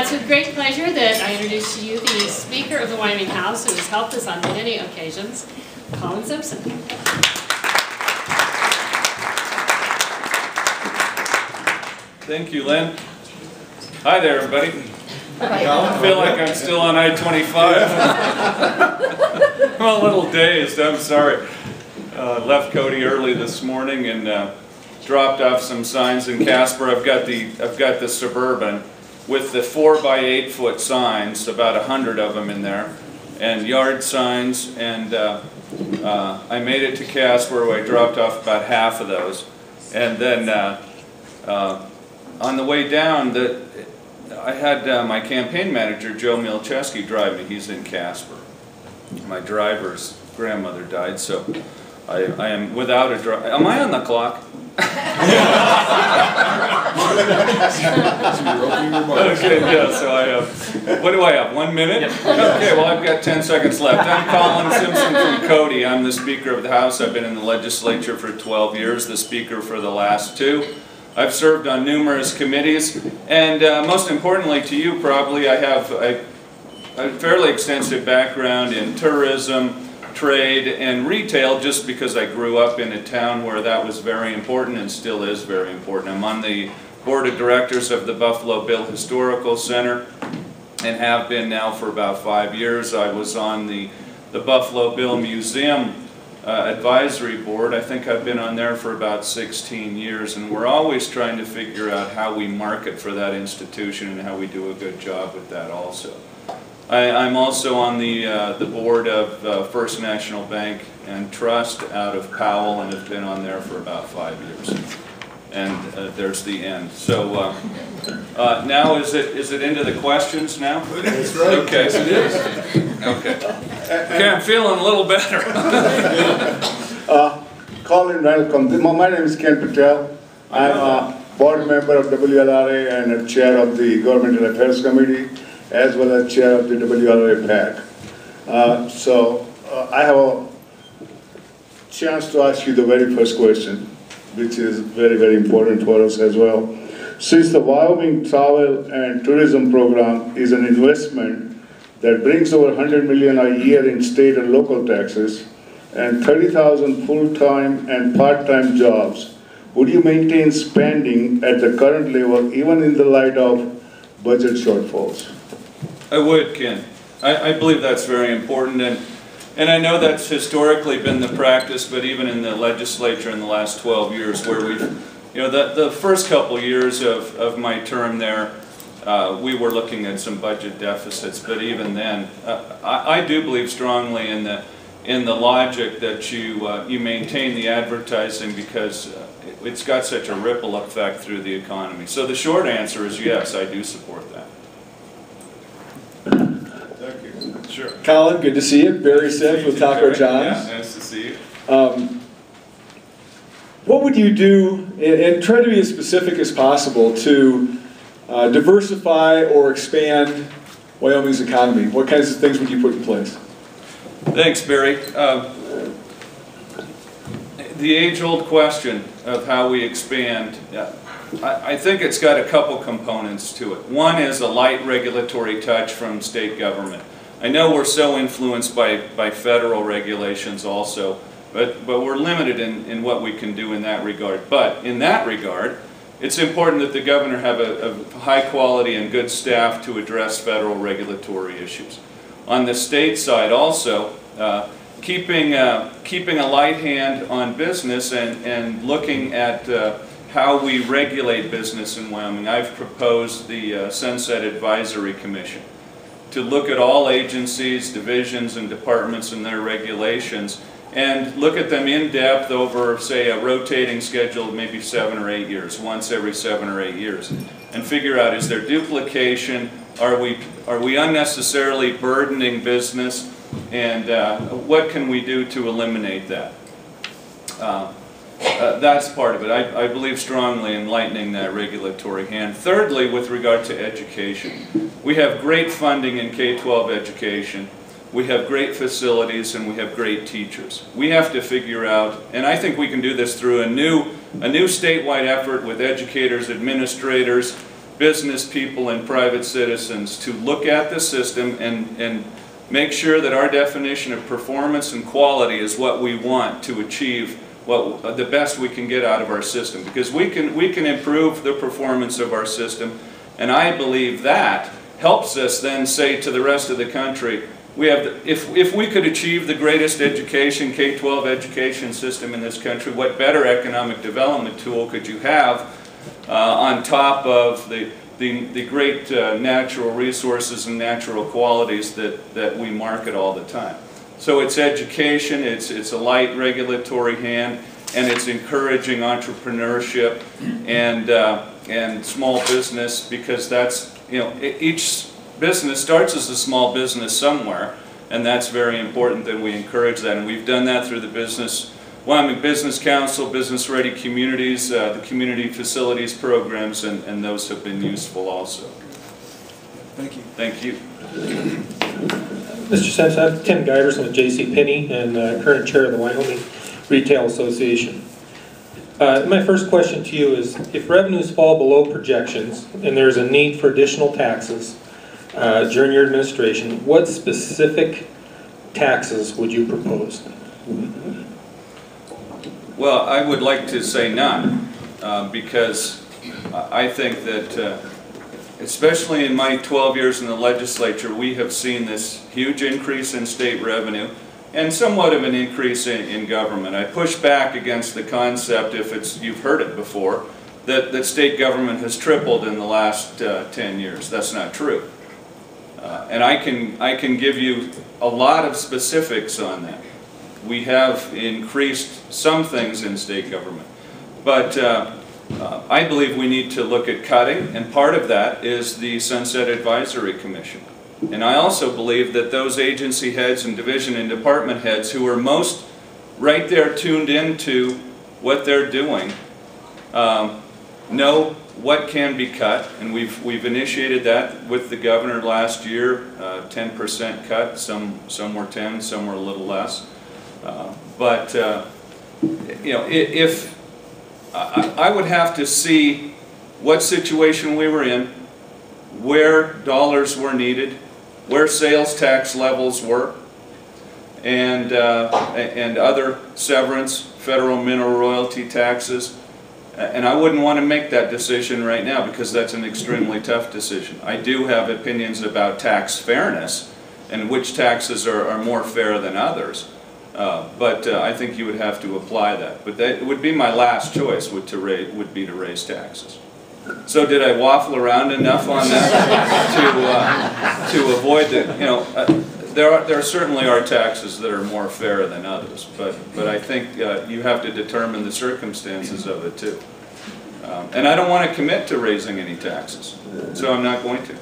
it's with great pleasure that I introduce to you the Speaker of the Wyoming House, who has helped us on many occasions, Colin Simpson. Thank you, Lynn. Hi there, everybody. I feel like I'm still on I-25. I'm a little dazed, I'm sorry. Uh, left Cody early this morning and uh, dropped off some signs in Casper. I've got the I've got the Suburban with the four by eight foot signs, about a hundred of them in there, and yard signs. And uh, uh, I made it to Casper where I dropped off about half of those. And then uh, uh, on the way down, the, I had uh, my campaign manager, Joe Milcheski, drive me. He's in Casper. My driver's grandmother died, so I, I am without a driver. Am I on the clock? okay, yeah, so I have, what do I have, one minute? Okay, well I've got 10 seconds left. I'm Colin Simpson from Cody. I'm the Speaker of the House. I've been in the legislature for 12 years, the Speaker for the last two. I've served on numerous committees, and uh, most importantly to you probably, I have a, a fairly extensive background in tourism, trade and retail just because I grew up in a town where that was very important and still is very important. I'm on the board of directors of the Buffalo Bill Historical Center and have been now for about five years. I was on the, the Buffalo Bill Museum uh, advisory board. I think I've been on there for about 16 years and we're always trying to figure out how we market for that institution and how we do a good job with that also. I, am also on the, uh, the board of uh, First National Bank and Trust out of Powell and have been on there for about five years. And uh, there's the end. So uh, uh, now is it is it into the questions now? That's right. Okay. Yes, it is. Okay. Okay, I'm feeling a little better. uh, Colin, welcome. My name is Ken Patel. I'm a board member of WLRA and a chair of the Government Affairs Committee as well as chair of the WLRA PAC. Uh, so uh, I have a chance to ask you the very first question, which is very, very important for us as well. Since the Wyoming Travel and Tourism Program is an investment that brings over 100 million a year in state and local taxes and 30,000 full-time and part-time jobs, would you maintain spending at the current level even in the light of budget shortfalls? I would, Ken. I, I believe that's very important, and and I know that's historically been the practice, but even in the legislature in the last 12 years, where we've, you know, the, the first couple years of, of my term there, uh, we were looking at some budget deficits, but even then, uh, I, I, do believe strongly in the in the logic that you uh, you maintain the advertising because uh, it's got such a ripple effect through the economy. So the short answer is yes, I do support that. Thank you. Sure. Colin, good to see you. Barry Sims with Taco John's. Yeah, nice to see you. Um, what would you do, and, and, try to be as specific as possible, to uh, diversify or expand Wyoming's economy? What kinds of things would you put in place? Thanks, Barry. Uh, the age-old question of how we expand, yeah, I, I think it's got a couple components to it. One is a light regulatory touch from state government. I know we're so influenced by, by federal regulations also, but, but we're limited in, in what we can do in that regard. But in that regard, it's important that the governor have a, a high quality and good staff to address federal regulatory issues. On the state side also, uh, keeping, uh, keeping a light hand on business and, and looking at uh, how we regulate business in Wyoming. I've proposed the uh, Sunset Advisory Commission to look at all agencies, divisions, and departments and their regulations and look at them in depth over, say, a rotating schedule maybe seven or eight years, once every seven or eight years, and figure out is there duplication, are we, are we unnecessarily burdening business, and uh, what can we do to eliminate that? Uh, uh, that's part of it. I, I, believe strongly in lightening that regulatory hand. Thirdly, with regard to education, we have great funding in K-12 education. We have great facilities and we have great teachers. We have to figure out, and I think we can do this through a new, a new statewide effort with educators, administrators, business people and private citizens to look at the system and, and make sure that our definition of performance and quality is what we want to achieve what, the best we can get out of our system. Because we can, we can improve the performance of our system, and I believe that helps us then say to the rest of the country, we have, the- if, if we could achieve the greatest education, K-12 education system in this country, what better economic development tool could you have uh, on top of the, the, the great uh, natural resources and natural qualities that, that we market all the time. So it's education, it's, it's a light regulatory hand, and it's encouraging entrepreneurship and, uh, and small business because that's, you know, each business starts as a small business somewhere, and that's very important that we encourage that. And we've done that through the business, Wyoming Business Council, Business Ready Communities, uh, the community facilities programs, and, and those have been useful also. Thank you. Thank you. Mr. Simpson, I'm Tim Giverson with J.C. Penney and uh, current chair of the Wyoming Retail Association. Uh, My first question to you is, if revenues fall below projections and there's a need for additional taxes uh, during your administration, what specific taxes would you propose? Well, I would like to say none, uh, because I I think that, uh, especially in my 12 years in the legislature, we have seen this huge increase in state revenue and somewhat of an increase in, in government. I push back against the concept, if it's, you've heard it before, that, that state government has tripled in the last uh, 10 years. That's not true. Uh, And I can, I can give you a lot of specifics on that. We have increased some things in state government. But uh, uh, I believe we need to look at cutting, and part of that is the Sunset Advisory Commission. And I also believe that those agency heads and division and department heads who are most right there tuned into what they're doing um, know what can be cut, and we've, we've initiated that with the governor last year, uh, 10% cut, some, some were 10, some were a little less. Uh, But, uh, you know, if, I, I would have to see what situation we were in, where dollars were needed, where sales tax levels were, and, uh, and other severance, federal mineral royalty taxes. And I wouldn't want to make that decision right now because that's an extremely tough decision. I do have opinions about tax fairness and which taxes are, are more fair than others. Uh, But uh, I think you would have to apply that. But that would be my last choice, would to raise, would be to raise taxes. So did I waffle around enough on that to, uh, to avoid the, you know, uh, there are, there certainly are taxes that are more fair than others, but, but I think uh, you have to determine the circumstances of it too. Um, And I don't want to commit to raising any taxes, so I'm not going to.